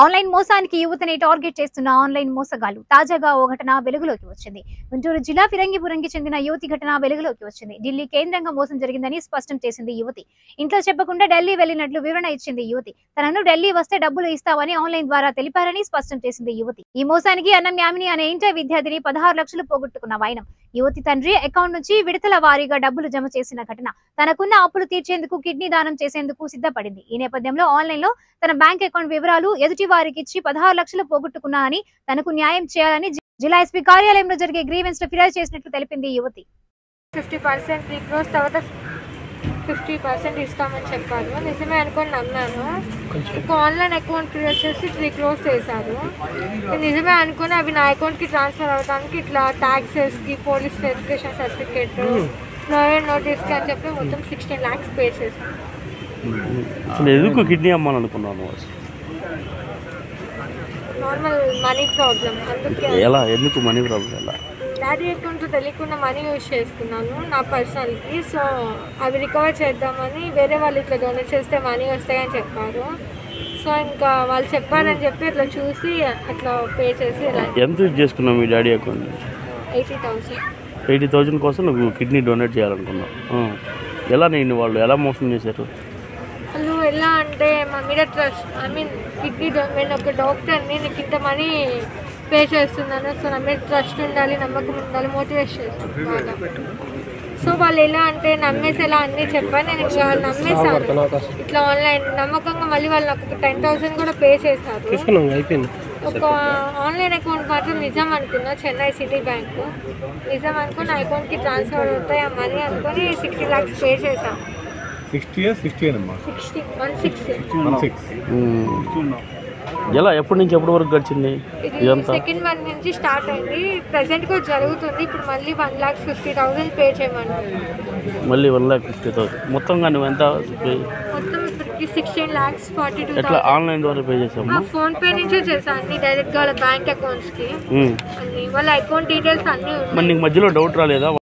Online మోసానికి యువతని target చేస్తున్న ఆన్లైన్ మోసగాళ్ళు తాజాగా ఓ ఘటన వెలుగులోకి వచ్చింది. గుంటూరు జిల్లా ఫిరంగిపురంకి చెందిన యువతి ఘటన వెలుగులోకి వచ్చింది. ఢిల్లీ కేంద్రంగా మోసం జరిగిందని స్పష్టం చేసింది యువతి. ఇంట్లో చెప్పకుండా ఢిల్లీ వెళ్ళినట్లు వివరణ ఇచ్చింది యువతి. తనను ఢిల్లీ వస్తే డబ్బులు ఇస్తామని ఆన్లైన్ ద్వారా తెలిపారని స్పష్టం చేసింది యువతి. ఈ మోసానికి అన్నం మ్యామిని అనే ఇంటర్ విద్యార్థిని పదహారు లక్షలు పోగొట్టుకున్న వైనం. యువతి తండ్రి అకౌంట్ నుంచి విడతల వారీగా డబ్బులు జమ చేసిన ఘటన. తనకున్న అప్పులు తీర్చేందుకు కిడ్నీ దానం చేసేందుకు సిద్ధపడింది. ఈ నేపథ్యంలో ఆన్లైన్లో తన బ్యాంక్ అకౌంట్ వివరాలు ఎదుటి వారికి ఇచ్చి పదహారు లక్షలు పోగొట్టుకున్నా అని తనకు న్యాయం చేయాలని జిల్లా ఎస్పీ కార్యాలయంలో జరిగే గ్రీవెన్స్లో ఫిర్యాదు చేసినట్లు తెలిపింది యువతి. ఫిఫ్టీ పర్సెంట్ త్రీ క్రోర్స్ తర్వాత ఫిఫ్టీ పర్సెంట్ ఇస్తామని చెప్పారు. నిజమే అనుకొని నమ్మాను. ఒక ఆన్లైన్ అకౌంట్ క్రియేట్ చేసి త్రీ క్రోర్స్ వేశారు నిజమే అనుకొని అవి నా అకౌంట్కి ట్రాన్స్ఫర్ అవ్వడానికి ఇట్లా ట్యాక్సెస్కి పోలీస్ వెరిఫికేషన్ సర్టిఫికేట్ లాయర్ నోటీస్కి అని చెప్పి మొత్తం సిక్స్టీన్ ల్యాక్స్ పే చేశాను ఎందుకు కిడ్నీ అమ్మాలనుకున్నాను? నార్మల్ మనీ ప్రాబ్లం అందుకే ఎలా? ఎందుకు మనీ ప్రాబ్లం ఎలా? డాడీ అకౌంట్ తెలియకుండా మనీ యూజ్ చేసుకున్నాను నా పర్సనల్కి సో అవి రికవర్ చేద్దామని వేరే వాళ్ళు ఇట్లా డొనేట్ చేస్తే మనీ వస్తాయని చెప్పారు. సో ఇంకా వాళ్ళు చెప్పారని చెప్పి అట్లా చూసి అట్లా పే చేసి ఎంత యూజ్ చేసుకున్నావు మీ daddy account eighty thousand eighty thousand కోసం నువ్వు కిడ్నీ డొనేట్ చేయాలనుకున్నావు. ఎలా నేను వాళ్ళు ఎలా మోసం చేశారు? ఎలా అంటే మా మీద ట్రస్ట్ ఐ మీన్ కిడ్నీ నేను ఒక డాక్టర్ని నీకు ఇంత మనీ పే చేస్తున్నాను సో నా మీద ట్రస్ట్ ఉండాలి నమ్మకం ఉండాలి మోటివేట్ చేస్తాను బాగా. సో వాళ్ళు ఎలా అంటే నమ్మేసి ఎలా అన్నీ చెప్పాను నేను ఇంకా వాళ్ళు నమ్మేశాను ఇట్లా ఆన్లైన్ నమ్మకంగా మళ్ళీ వాళ్ళు నాకు ఒక టెన్ థౌసండ్ కూడా పే చేశారు. ఒక ఆన్లైన్ అకౌంట్ మాత్రం నిజం అనుకున్నా చెన్నై సిటీ బ్యాంక్ నిజం అనుకుని నా అకౌంట్కి ట్రాన్స్ఫర్ అవుతాయి ఆ మనీ అనుకొని సిక్స్టీ ల్యాక్స్ పే చేశాను సిక్స్టీ సిక్స్టీ అమ్మా సిక్స్టీ వన్ సిక్స్. ఎలా ఎప్పటి నుంచి ఎప్పటి వరకు గడిచింది ఇదంతా? సెకండ్ వన్ నుంచి స్టార్ట్ అయింది. ప్రెసెంట్ జరుగుతుంది. ఇప్పుడు మళ్ళీ one lakh fifty thousand pay చేయమన్నారు. మళ్ళీ వన్ ల్యాక్ ఫిఫ్టీ థౌసండ్. మొత్తంగా నువ్వు ఎంత మొత్తం సిక్స్టీన్ ల్యాక్స్ ఫార్టీ టూ ఎట్లా ఆన్లైన్ ద్వారా పే చేసాము? ఫోన్ పే నుంచే చేశాను అన్ని డైరెక్ట్గా వాళ్ళ బ్యాంక్ అకౌంట్స్కి ఉమ్. అన్ని వాళ్ళ అకౌంట్ డీటెయిల్స్ అన్నీ ఉన్నాయి. మరి నీకు మధ్యలో డౌట్ రాలేదా?